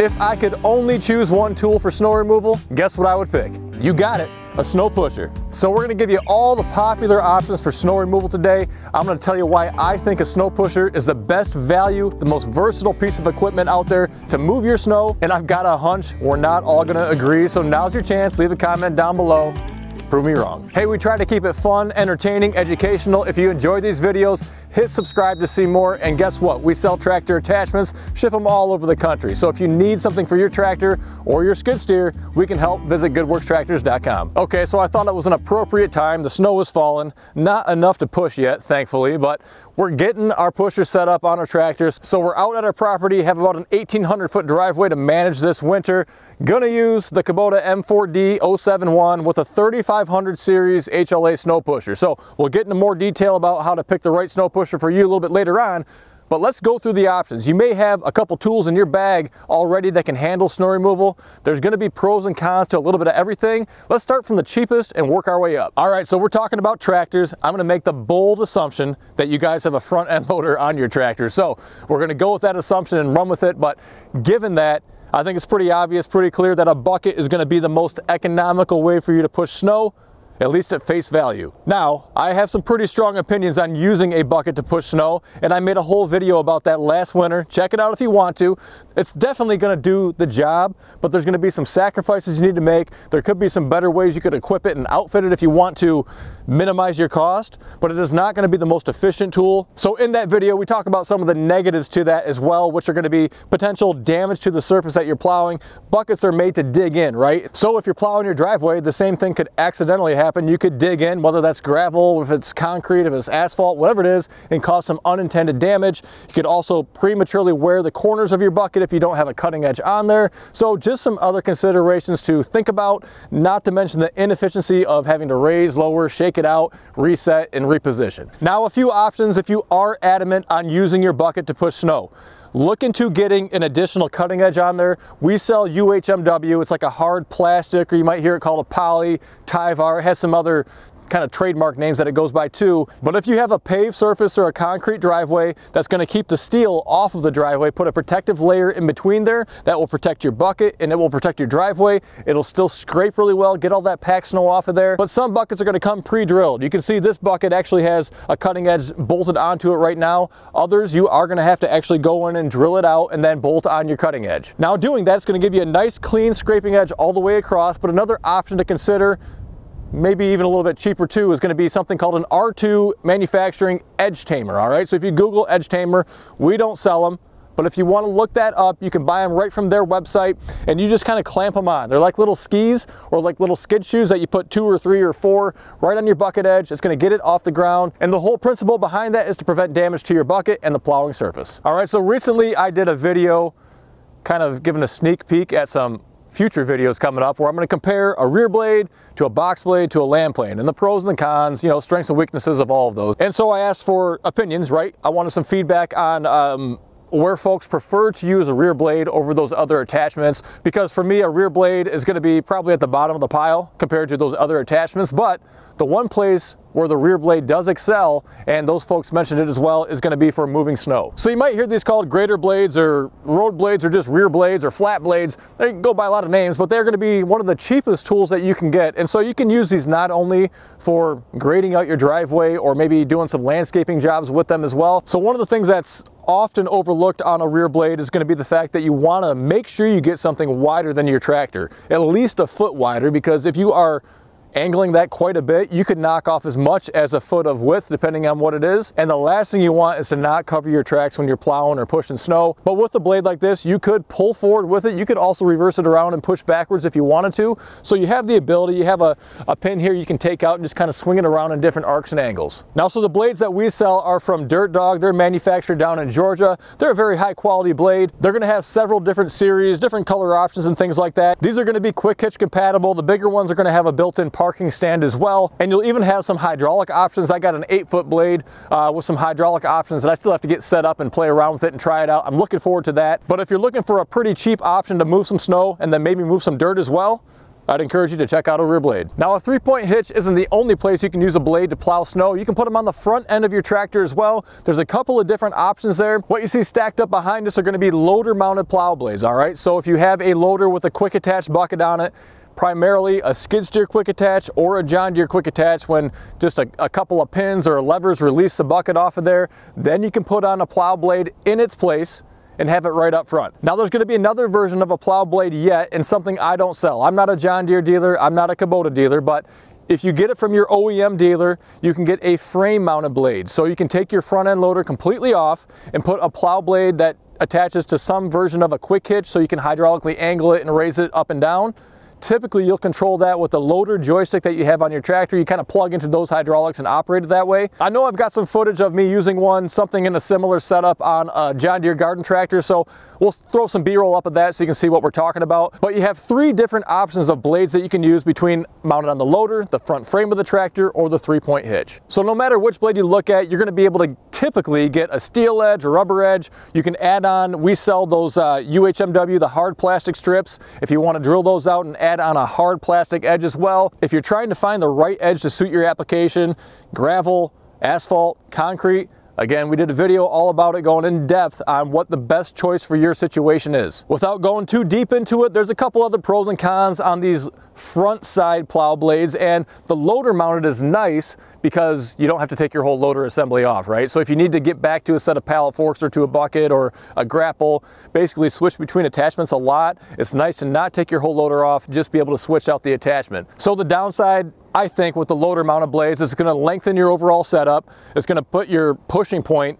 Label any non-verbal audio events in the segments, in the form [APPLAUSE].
If I could only choose one tool for snow removal, guess what I would pick? You got it, a snow pusher. So we're gonna give you all the popular options for snow removal today. I'm gonna tell you why I think a snow pusher is the best value, the most versatile piece of equipment out there to move your snow. And I've got a hunch we're not all gonna agree, so now's your chance. Leave a comment down below prove me wrong. Hey, we try to keep it fun, entertaining, educational. If you enjoy these videos, hit subscribe to see more. And guess what? We sell tractor attachments, ship them all over the country. So if you need something for your tractor or your skid steer, we can help. Visit goodworkstractors.com. Okay, so I thought it was an appropriate time. The snow was falling, not enough to push yet, thankfully, but we're getting our pusher set up on our tractors. So we're out at our property, have about an 1800 foot driveway to manage this winter. Gonna use the Kubota M4D 071 with a 3500 series HLA snow pusher. So we'll get into more detail about how to pick the right snow pusher for you a little bit later on. But let's go through the options. You may have a couple tools in your bag already that can handle snow removal. There's gonna be pros and cons to a little bit of everything. Let's start from the cheapest and work our way up. All right, so we're talking about tractors. I'm gonna make the bold assumption that you guys have a front end loader on your tractor. So we're gonna go with that assumption and run with it. But given that, I think it's pretty obvious, pretty clear that a bucket is gonna be the most economical way for you to push snow at least at face value. Now, I have some pretty strong opinions on using a bucket to push snow, and I made a whole video about that last winter. Check it out if you want to. It's definitely gonna do the job, but there's gonna be some sacrifices you need to make. There could be some better ways you could equip it and outfit it if you want to minimize your cost, but it is not gonna be the most efficient tool. So in that video, we talk about some of the negatives to that as well, which are gonna be potential damage to the surface that you're plowing. Buckets are made to dig in, right? So if you're plowing your driveway, the same thing could accidentally happen. You could dig in, whether that's gravel, if it's concrete, if it's asphalt, whatever it is, and cause some unintended damage. You could also prematurely wear the corners of your bucket if you don't have a cutting edge on there. So just some other considerations to think about, not to mention the inefficiency of having to raise, lower, shake take it out, reset, and reposition. Now a few options if you are adamant on using your bucket to push snow. Look into getting an additional cutting edge on there. We sell UHMW. It's like a hard plastic, or you might hear it called a poly, TIVAR. It has some other kind of trademark names that it goes by too. But if you have a paved surface or a concrete driveway that's going to keep the steel off of the driveway, put a protective layer in between there that will protect your bucket and it will protect your driveway. It'll still scrape really well, get all that packed snow off of there. But some buckets are going to come pre-drilled. You can see this bucket actually has a cutting edge bolted onto it right now. Others you are going to have to actually go in and drill it out and then bolt on your cutting edge. Now doing that is going to give you a nice clean scraping edge all the way across, but another option to consider maybe even a little bit cheaper too, is gonna be something called an R2 manufacturing edge tamer, all right? So if you Google edge tamer, we don't sell them, but if you wanna look that up, you can buy them right from their website and you just kind of clamp them on. They're like little skis or like little skid shoes that you put two or three or four right on your bucket edge. It's gonna get it off the ground. And the whole principle behind that is to prevent damage to your bucket and the plowing surface. All right, so recently I did a video kind of giving a sneak peek at some future videos coming up where I'm going to compare a rear blade to a box blade to a land plane and the pros and the cons, you know, strengths and weaknesses of all of those. And so I asked for opinions, right? I wanted some feedback on um, where folks prefer to use a rear blade over those other attachments because for me a rear blade is going to be probably at the bottom of the pile compared to those other attachments but the one place where the rear blade does excel, and those folks mentioned it as well, is gonna be for moving snow. So you might hear these called grader blades or road blades or just rear blades or flat blades. They go by a lot of names, but they're gonna be one of the cheapest tools that you can get. And so you can use these not only for grading out your driveway or maybe doing some landscaping jobs with them as well. So one of the things that's often overlooked on a rear blade is going to be the fact that you want to make sure you get something wider than your tractor, at least a foot wider, because if you are angling that quite a bit, you could knock off as much as a foot of width depending on what it is. And the last thing you want is to not cover your tracks when you're plowing or pushing snow. But with a blade like this, you could pull forward with it. You could also reverse it around and push backwards if you wanted to. So you have the ability, you have a, a pin here you can take out and just kind of swing it around in different arcs and angles. Now, so the blades that we sell are from Dirt Dog. They're manufactured down in Georgia. They're a very high quality blade. They're gonna have several different series, different color options and things like that. These are gonna be quick hitch compatible. The bigger ones are gonna have a built-in parking stand as well. And you'll even have some hydraulic options. I got an eight foot blade uh, with some hydraulic options that I still have to get set up and play around with it and try it out. I'm looking forward to that. But if you're looking for a pretty cheap option to move some snow and then maybe move some dirt as well, I'd encourage you to check out a rear blade. Now a three-point hitch isn't the only place you can use a blade to plow snow. You can put them on the front end of your tractor as well. There's a couple of different options there. What you see stacked up behind us are gonna be loader mounted plow blades, all right? So if you have a loader with a quick attach bucket on it, primarily a skid steer quick attach or a John Deere quick attach when just a, a, couple of pins or levers release the bucket off of there. Then you can put on a plow blade in its place and have it right up front. Now there's gonna be another version of a plow blade yet and something I don't sell. I'm not a John Deere dealer, I'm not a Kubota dealer, but if you get it from your OEM dealer, you can get a frame mounted blade. So you can take your front end loader completely off and put a plow blade that attaches to some version of a quick hitch so you can hydraulically angle it and raise it up and down. Typically, you'll control that with the loader joystick that you have on your tractor. You kind of plug into those hydraulics and operate it that way. I know I've got some footage of me using one, something in a similar setup on a John Deere garden tractor, so we'll throw some B-roll up of that so you can see what we're talking about. But you have three different options of blades that you can use between mounted on the loader, the front frame of the tractor, or the three-point hitch. So no matter which blade you look at, you're gonna be able to typically get a steel edge or rubber edge. You can add on, we sell those uh, UHMW, the hard plastic strips. If you wanna drill those out and add on a hard plastic edge as well. If you're trying to find the right edge to suit your application, gravel, asphalt, concrete, Again, we did a video all about it going in depth on what the best choice for your situation is. Without going too deep into it, there's a couple other pros and cons on these front side plow blades and the loader mounted is nice because you don't have to take your whole loader assembly off, right? So if you need to get back to a set of pallet forks or to a bucket or a grapple, basically switch between attachments a lot, it's nice to not take your whole loader off, just be able to switch out the attachment. So the downside, I think with the loader mounted blades, is it's gonna lengthen your overall setup. It's gonna put your pushing point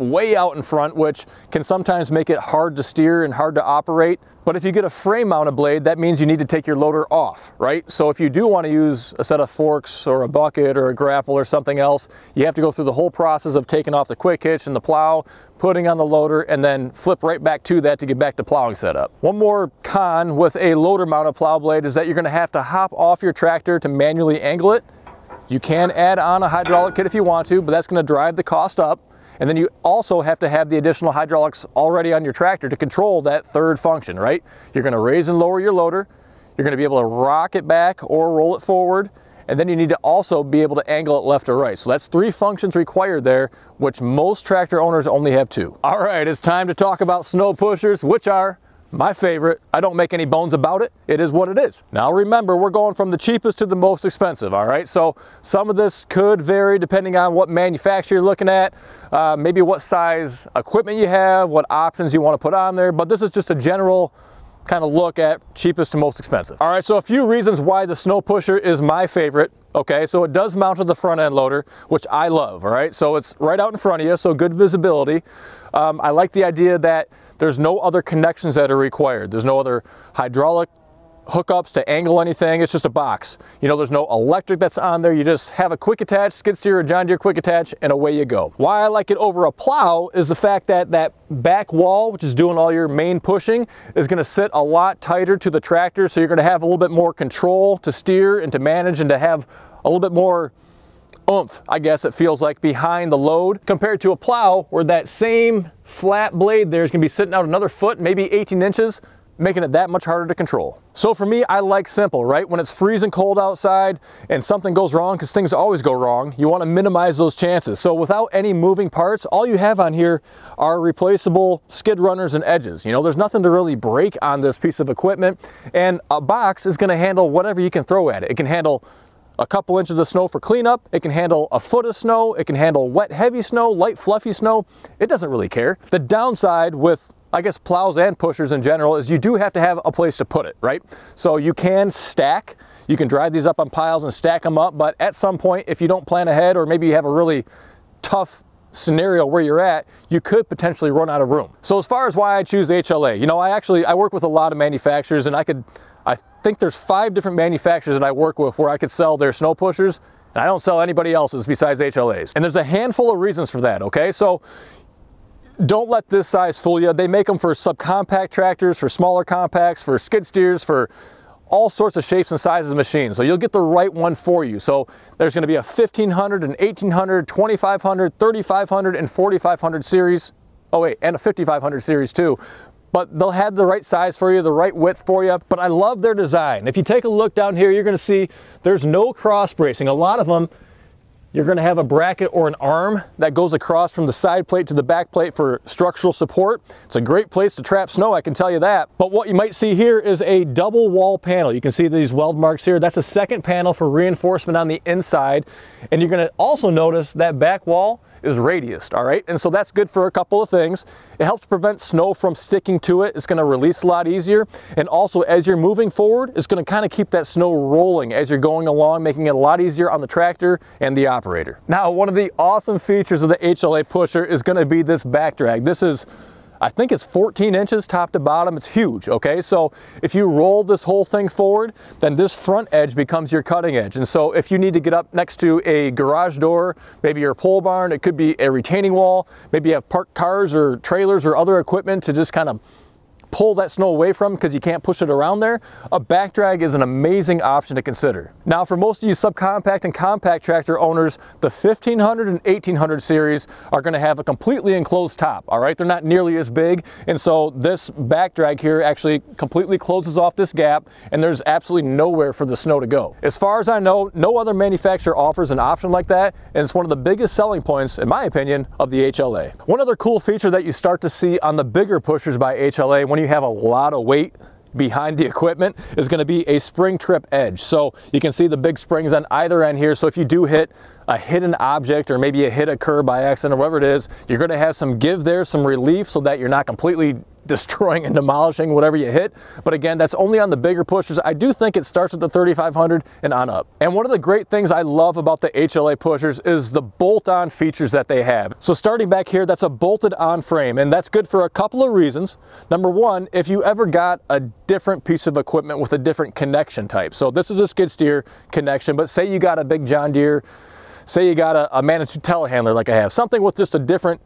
way out in front, which can sometimes make it hard to steer and hard to operate. But if you get a frame mounted blade, that means you need to take your loader off, right? So if you do want to use a set of forks or a bucket or a grapple or something else, you have to go through the whole process of taking off the quick hitch and the plow, putting on the loader, and then flip right back to that to get back to plowing setup. One more con with a loader mounted plow blade is that you're gonna have to hop off your tractor to manually angle it. You can add on a hydraulic kit if you want to, but that's gonna drive the cost up. And then you also have to have the additional hydraulics already on your tractor to control that third function, right? You're gonna raise and lower your loader. You're gonna be able to rock it back or roll it forward. And then you need to also be able to angle it left or right. So that's three functions required there, which most tractor owners only have two. All right, it's time to talk about snow pushers, which are my favorite. I don't make any bones about it. It is what it is. Now remember, we're going from the cheapest to the most expensive, all right? So some of this could vary depending on what manufacturer you're looking at, uh, maybe what size equipment you have, what options you want to put on there, but this is just a general kind of look at cheapest to most expensive. All right, so a few reasons why the snow pusher is my favorite. Okay, so it does mount to the front end loader, which I love, all right? So it's right out in front of you, so good visibility. Um, I like the idea that there's no other connections that are required. There's no other hydraulic hookups to angle anything. It's just a box. You know, there's no electric that's on there. You just have a quick attach, skid steer or John Deere quick attach, and away you go. Why I like it over a plow is the fact that that back wall, which is doing all your main pushing, is gonna sit a lot tighter to the tractor. So you're gonna have a little bit more control to steer and to manage and to have a little bit more oomph, I guess it feels like, behind the load compared to a plow where that same flat blade there is gonna be sitting out another foot, maybe 18 inches, making it that much harder to control. So for me, I like simple, right? When it's freezing cold outside and something goes wrong, because things always go wrong, you wanna minimize those chances. So without any moving parts, all you have on here are replaceable skid runners and edges. You know, there's nothing to really break on this piece of equipment, and a box is gonna handle whatever you can throw at it. It can handle a couple inches of snow for cleanup. It can handle a foot of snow. It can handle wet, heavy snow, light, fluffy snow. It doesn't really care. The downside with I guess plows and pushers in general is you do have to have a place to put it, right? So you can stack, you can drive these up on piles and stack them up, but at some point, if you don't plan ahead or maybe you have a really tough scenario where you're at, you could potentially run out of room. So as far as why I choose HLA, you know, I actually, I work with a lot of manufacturers and I could, I think there's five different manufacturers that I work with where I could sell their snow pushers and I don't sell anybody else's besides HLAs. And there's a handful of reasons for that, okay? So don't let this size fool you. They make them for subcompact tractors, for smaller compacts, for skid steers, for all sorts of shapes and sizes of machines. So you'll get the right one for you. So there's gonna be a 1500, an 1800, 2500, 3500, and 4500 series. Oh wait, and a 5500 series too. But they'll have the right size for you, the right width for you, but I love their design. If you take a look down here, you're gonna see there's no cross bracing. A lot of them you're going to have a bracket or an arm that goes across from the side plate to the back plate for structural support. It's a great place to trap snow, I can tell you that. But what you might see here is a double wall panel. You can see these weld marks here. That's a second panel for reinforcement on the inside. And you're going to also notice that back wall is radiused, all right? And so that's good for a couple of things. It helps prevent snow from sticking to it. It's gonna release a lot easier. And also as you're moving forward, it's gonna kind of keep that snow rolling as you're going along, making it a lot easier on the tractor and the operator. Now, one of the awesome features of the HLA pusher is gonna be this back drag. This is I think it's 14 inches top to bottom. It's huge, okay? So if you roll this whole thing forward, then this front edge becomes your cutting edge. And so if you need to get up next to a garage door, maybe your pole barn, it could be a retaining wall, maybe you have parked cars or trailers or other equipment to just kind of pull that snow away from because you can't push it around there, a back drag is an amazing option to consider. Now for most of you subcompact and compact tractor owners, the 1500 and 1800 series are going to have a completely enclosed top, all right? They're not nearly as big, and so this back drag here actually completely closes off this gap, and there's absolutely nowhere for the snow to go. As far as I know, no other manufacturer offers an option like that, and it's one of the biggest selling points, in my opinion, of the HLA. One other cool feature that you start to see on the bigger pushers by HLA when you have a lot of weight behind the equipment is going to be a spring trip edge. So you can see the big springs on either end here. So if you do hit a hidden object or maybe you hit a curb by accident or whatever it is, you're going to have some give there, some relief so that you're not completely [LAUGHS] destroying and demolishing whatever you hit. But again, that's only on the bigger pushers. I do think it starts at the 3500 and on up. And one of the great things I love about the HLA pushers is the bolt-on features that they have. So starting back here, that's a bolted on frame and that's good for a couple of reasons. Number one, if you ever got a different piece of equipment with a different connection type. So this is a skid steer connection, but say you got a big John Deere say you got a, a Manitou telehandler like I have, something with just a different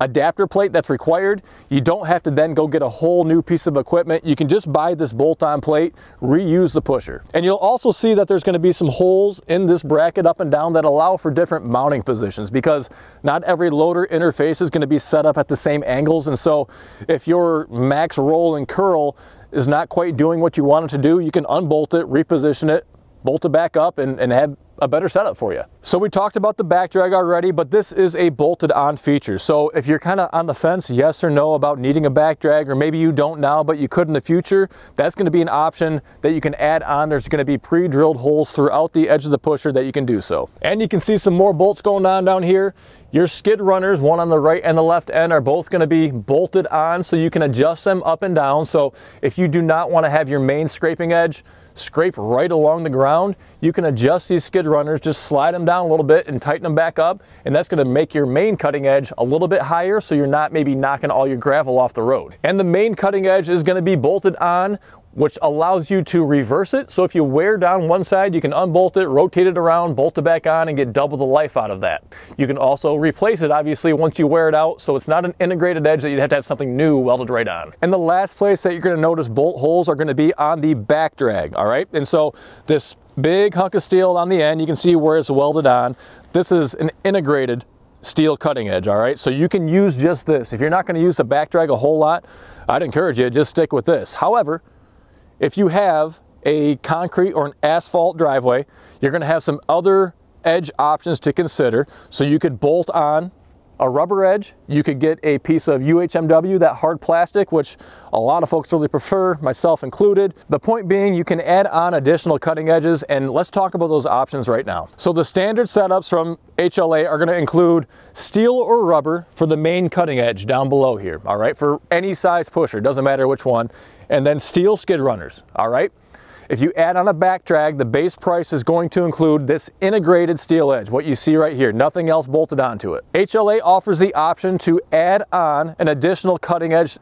adapter plate that's required, you don't have to then go get a whole new piece of equipment. You can just buy this bolt-on plate, reuse the pusher. And you'll also see that there's gonna be some holes in this bracket up and down that allow for different mounting positions because not every loader interface is gonna be set up at the same angles. And so if your max roll and curl is not quite doing what you want it to do, you can unbolt it, reposition it, bolt it back up and, and have a better setup for you. So we talked about the back drag already, but this is a bolted on feature. So if you're kind of on the fence, yes or no about needing a back drag, or maybe you don't now, but you could in the future, that's gonna be an option that you can add on. There's gonna be pre-drilled holes throughout the edge of the pusher that you can do so. And you can see some more bolts going on down here. Your skid runners, one on the right and the left end, are both gonna be bolted on so you can adjust them up and down. So if you do not wanna have your main scraping edge scrape right along the ground, you can adjust these skid runners, just slide them down a little bit and tighten them back up. And that's gonna make your main cutting edge a little bit higher so you're not maybe knocking all your gravel off the road. And the main cutting edge is gonna be bolted on which allows you to reverse it. So if you wear down one side, you can unbolt it, rotate it around, bolt it back on, and get double the life out of that. You can also replace it, obviously, once you wear it out, so it's not an integrated edge that you'd have to have something new welded right on. And the last place that you're gonna notice bolt holes are gonna be on the back drag, all right? And so this big hunk of steel on the end, you can see where it's welded on. This is an integrated steel cutting edge, all right? So you can use just this. If you're not gonna use the back drag a whole lot, I'd encourage you, just stick with this. However, if you have a concrete or an asphalt driveway, you're gonna have some other edge options to consider. So you could bolt on a rubber edge. You could get a piece of UHMW, that hard plastic, which a lot of folks really prefer, myself included. The point being you can add on additional cutting edges and let's talk about those options right now. So the standard setups from HLA are gonna include steel or rubber for the main cutting edge down below here, all right, for any size pusher, doesn't matter which one, and then steel skid runners, all right? If you add on a back drag, the base price is going to include this integrated steel edge, what you see right here, nothing else bolted onto it. HLA offers the option to add on an additional cutting edge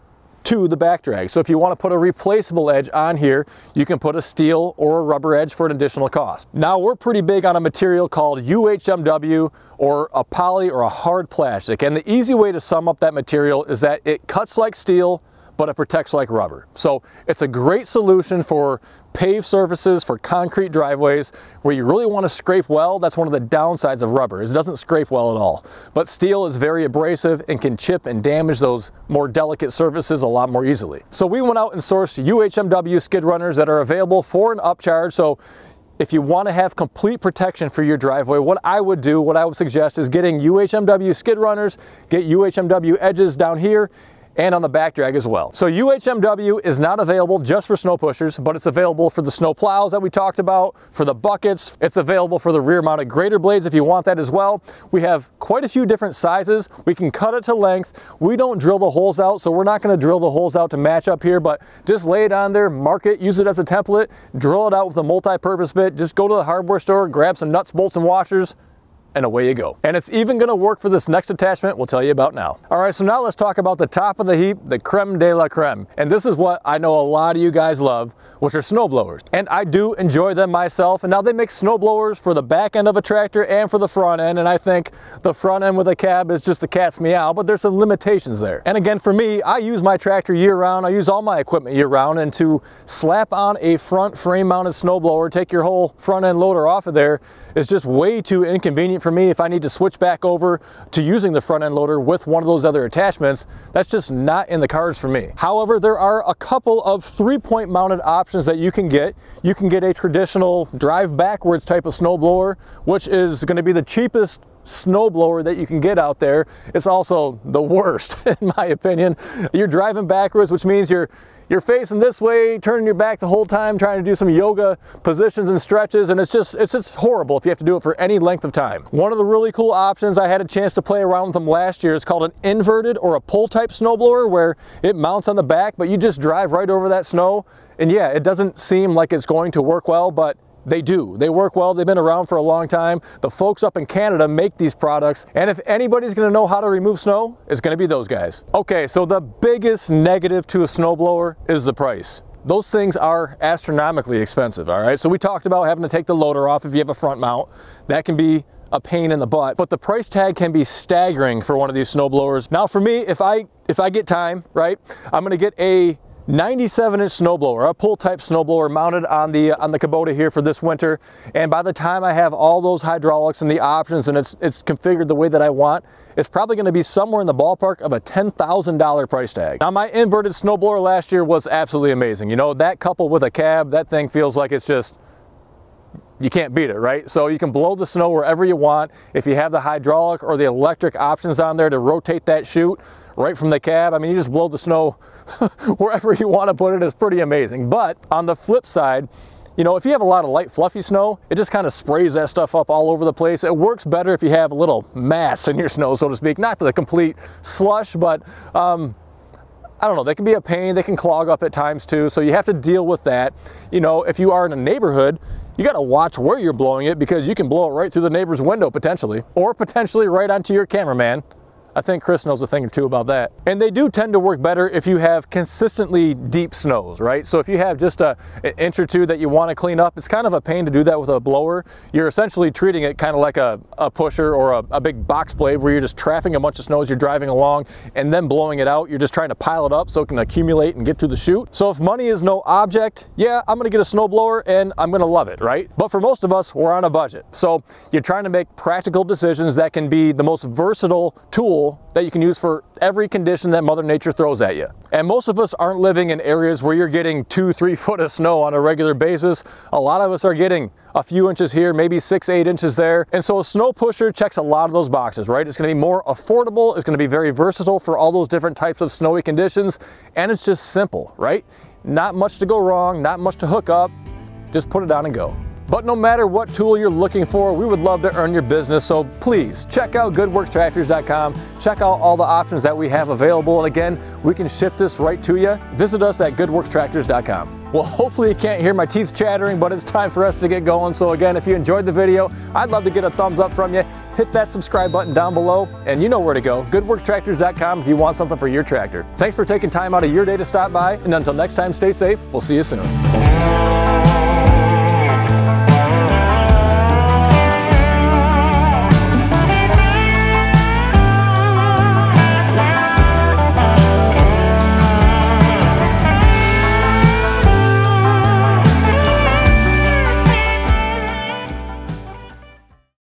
to the back drag. So if you want to put a replaceable edge on here, you can put a steel or a rubber edge for an additional cost. Now we're pretty big on a material called UHMW or a poly or a hard plastic. And the easy way to sum up that material is that it cuts like steel, but it protects like rubber. So it's a great solution for paved surfaces, for concrete driveways, where you really want to scrape well. That's one of the downsides of rubber, is it doesn't scrape well at all. But steel is very abrasive and can chip and damage those more delicate surfaces a lot more easily. So we went out and sourced UHMW skid runners that are available for an upcharge. So if you want to have complete protection for your driveway, what I would do, what I would suggest is getting UHMW skid runners, get UHMW edges down here, and on the back drag as well. So UHMW is not available just for snow pushers, but it's available for the snow plows that we talked about, for the buckets. It's available for the rear mounted grader blades if you want that as well. We have quite a few different sizes. We can cut it to length. We don't drill the holes out, so we're not gonna drill the holes out to match up here, but just lay it on there, mark it, use it as a template, drill it out with a multi-purpose bit. Just go to the hardware store, grab some nuts, bolts, and washers, and away you go. And it's even gonna work for this next attachment we'll tell you about now. All right, so now let's talk about the top of the heap, the creme de la creme. And this is what I know a lot of you guys love, which are snow blowers. And I do enjoy them myself. And now they make snow blowers for the back end of a tractor and for the front end. And I think the front end with a cab is just the cat's meow, but there's some limitations there. And again, for me, I use my tractor year round. I use all my equipment year round. And to slap on a front frame mounted snow blower, take your whole front end loader off of there, is just way too inconvenient for me if I need to switch back over to using the front end loader with one of those other attachments. That's just not in the cards for me. However, there are a couple of three point mounted options that you can get. You can get a traditional drive backwards type of snowblower, which is going to be the cheapest snowblower that you can get out there. It's also the worst, [LAUGHS] in my opinion. You're driving backwards, which means you're you're facing this way, turning your back the whole time, trying to do some yoga positions and stretches, and it's just, it's just horrible if you have to do it for any length of time. One of the really cool options, I had a chance to play around with them last year, is called an inverted or a pull type snowblower where it mounts on the back, but you just drive right over that snow. And yeah, it doesn't seem like it's going to work well, but they do. They work well. They've been around for a long time. The folks up in Canada make these products. And if anybody's going to know how to remove snow, it's going to be those guys. Okay, so the biggest negative to a snowblower is the price. Those things are astronomically expensive, all right? So we talked about having to take the loader off if you have a front mount. That can be a pain in the butt, but the price tag can be staggering for one of these snowblowers. Now for me, if I if I get time, right, I'm gonna get a 97 inch snowblower, a pull type snowblower mounted on the on the Kubota here for this winter. And by the time I have all those hydraulics and the options and it's, it's configured the way that I want, it's probably gonna be somewhere in the ballpark of a $10,000 price tag. Now my inverted snowblower last year was absolutely amazing. You know, that coupled with a cab, that thing feels like it's just, you can't beat it, right? So you can blow the snow wherever you want. If you have the hydraulic or the electric options on there to rotate that chute right from the cab, I mean, you just blow the snow [LAUGHS] wherever you want to put it is pretty amazing. But on the flip side, you know, if you have a lot of light fluffy snow, it just kind of sprays that stuff up all over the place. It works better if you have a little mass in your snow, so to speak. Not the complete slush, but um, I don't know, they can be a pain, they can clog up at times too, so you have to deal with that. You know, if you are in a neighborhood, you got to watch where you're blowing it because you can blow it right through the neighbor's window potentially, or potentially right onto your cameraman. I think Chris knows a thing or two about that. And they do tend to work better if you have consistently deep snows, right? So if you have just a, an inch or two that you want to clean up, it's kind of a pain to do that with a blower. You're essentially treating it kind of like a, a pusher or a, a big box blade where you're just trapping a bunch of snow as you're driving along and then blowing it out. You're just trying to pile it up so it can accumulate and get through the chute. So if money is no object, yeah, I'm gonna get a snow blower and I'm gonna love it, right? But for most of us, we're on a budget. So you're trying to make practical decisions that can be the most versatile tool tool that you can use for every condition that Mother Nature throws at you. And most of us aren't living in areas where you're getting two, three [LAUGHS] foot of snow on a regular basis. A lot of us are getting a few inches here, maybe six, eight inches there. And so a snow pusher checks a lot of those boxes, right? It's gonna be more affordable, it's gonna be very versatile for all those different types of snowy conditions, and it's just simple, right? Not much to go wrong, not much to hook up, just put it on and go. But no matter what tool you're looking for, we would love to earn your business. So please check out goodworkstractors.com. Check out all the options that we have available. And again, we can ship this right to you. Visit us at goodworkstractors.com. Well, hopefully you can't hear my teeth chattering, but it's time for us to get going. So again, if you enjoyed the video, I'd love to get a thumbs up from you. Hit that subscribe button down below, and you know where to go. goodworktractors.com if you want something for your tractor. Thanks for taking time out of your day to stop by, and until next time, stay safe. We'll see you soon.